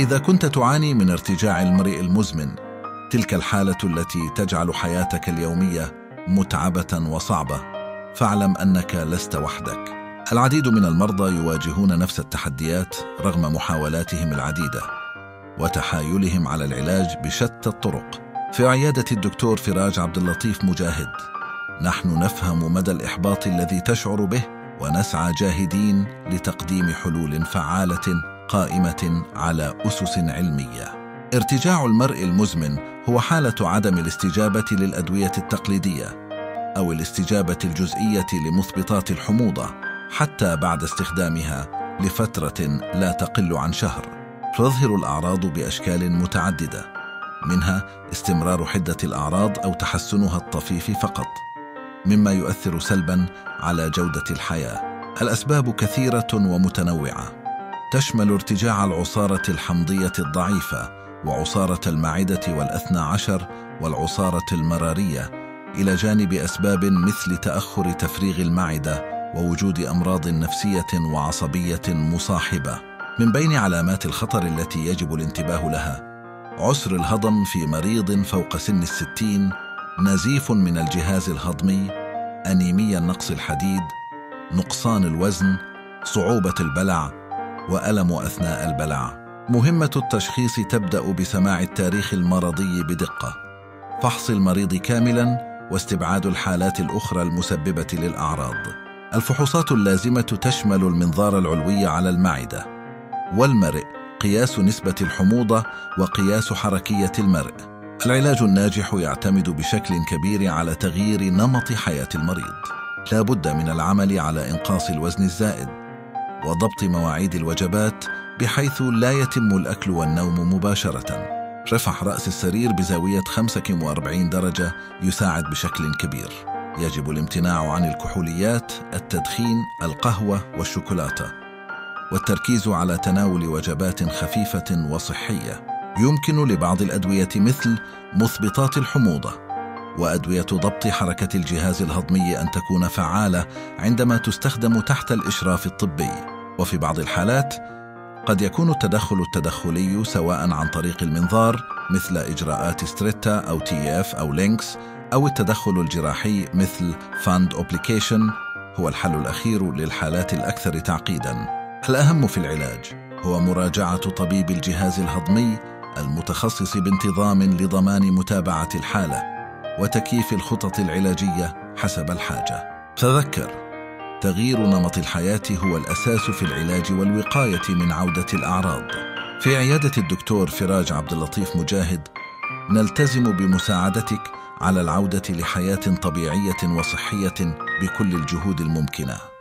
إذا كنت تعاني من ارتجاع المريء المزمن تلك الحالة التي تجعل حياتك اليومية متعبة وصعبة فاعلم أنك لست وحدك. العديد من المرضى يواجهون نفس التحديات رغم محاولاتهم العديدة وتحايلهم على العلاج بشتى الطرق. في عيادة الدكتور فراج عبد اللطيف مجاهد نحن نفهم مدى الإحباط الذي تشعر به ونسعى جاهدين لتقديم حلول فعالة قائمة على أسس علمية. ارتجاع المرء المزمن هو حالة عدم الاستجابة للأدوية التقليدية أو الاستجابة الجزئية لمثبطات الحموضة حتى بعد استخدامها لفترة لا تقل عن شهر. تظهر الأعراض بأشكال متعددة منها استمرار حدة الأعراض أو تحسنها الطفيف فقط مما يؤثر سلبا على جودة الحياة. الأسباب كثيرة ومتنوعة تشمل ارتجاع العصارة الحمضية الضعيفة وعصارة المعدة والأثنى عشر والعصارة المرارية إلى جانب أسباب مثل تأخر تفريغ المعدة ووجود أمراض نفسية وعصبية مصاحبة. من بين علامات الخطر التي يجب الانتباه لها عسر الهضم في مريض فوق سن الستين نزيف من الجهاز الهضمي أنيميا نقص الحديد نقصان الوزن صعوبة البلع وألم أثناء البلع مهمة التشخيص تبدأ بسماع التاريخ المرضي بدقة. فحص المريض كاملا واستبعاد الحالات الأخرى المسببة للأعراض. الفحوصات اللازمة تشمل المنظار العلوي على المعدة. والمرئ قياس نسبة الحموضة وقياس حركية المرء. العلاج الناجح يعتمد بشكل كبير على تغيير نمط حياة المريض. لا بد من العمل على إنقاص الوزن الزائد. وضبط مواعيد الوجبات بحيث لا يتم الأكل والنوم مباشرة. رفع رأس السرير بزاوية 45 درجة يساعد بشكل كبير. يجب الامتناع عن الكحوليات، التدخين، القهوة والشوكولاتة. والتركيز على تناول وجبات خفيفة وصحية. يمكن لبعض الأدوية مثل مثبطات الحموضة وأدوية ضبط حركة الجهاز الهضمي أن تكون فعالة عندما تستخدم تحت الإشراف الطبي. وفي بعض الحالات قد يكون التدخل التدخلي سواء عن طريق المنظار مثل إجراءات Stretta أو TIF أو LINX أو التدخل الجراحي مثل fundoplication هو الحل الأخير للحالات الأكثر تعقيداً. الأهم في العلاج هو مراجعة طبيب الجهاز الهضمي المتخصص بانتظام لضمان متابعة الحالة وتكييف الخطط العلاجية حسب الحاجة. تذكر تغيير نمط الحياة هو الأساس في العلاج والوقاية من عودة الأعراض. في عيادة الدكتور فراج عبد اللطيف مجاهد نلتزم بمساعدتك على العودة لحياة طبيعية وصحية بكل الجهود الممكنة